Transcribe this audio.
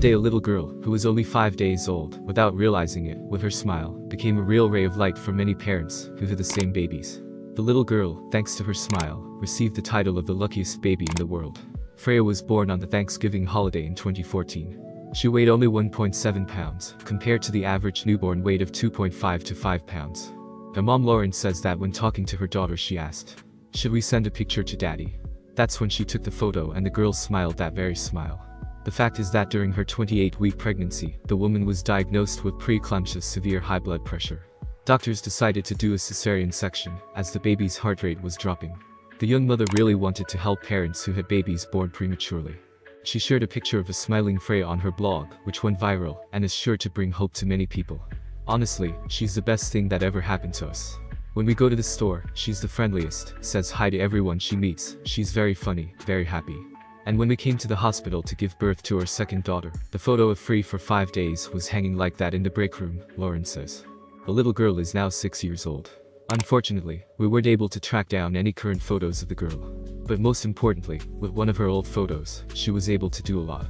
day a little girl, who was only 5 days old, without realizing it, with her smile, became a real ray of light for many parents who had the same babies. The little girl, thanks to her smile, received the title of the luckiest baby in the world. Freya was born on the Thanksgiving holiday in 2014. She weighed only 1.7 pounds, compared to the average newborn weight of 2.5 to 5 pounds. Her mom Lauren says that when talking to her daughter she asked, Should we send a picture to daddy? That's when she took the photo and the girl smiled that very smile. The fact is that during her 28-week pregnancy, the woman was diagnosed with preeclampsia severe high blood pressure. Doctors decided to do a cesarean section, as the baby's heart rate was dropping. The young mother really wanted to help parents who had babies born prematurely. She shared a picture of a smiling Freya on her blog, which went viral, and is sure to bring hope to many people. Honestly, she's the best thing that ever happened to us. When we go to the store, she's the friendliest, says hi to everyone she meets, she's very funny, very happy. And when we came to the hospital to give birth to our second daughter, the photo of Freya for five days was hanging like that in the break room, Lauren says. The little girl is now six years old. Unfortunately, we weren't able to track down any current photos of the girl. But most importantly, with one of her old photos, she was able to do a lot.